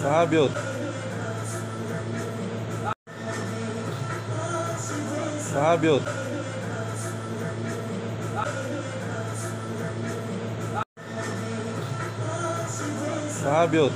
Fábio. Fábio. Fábio.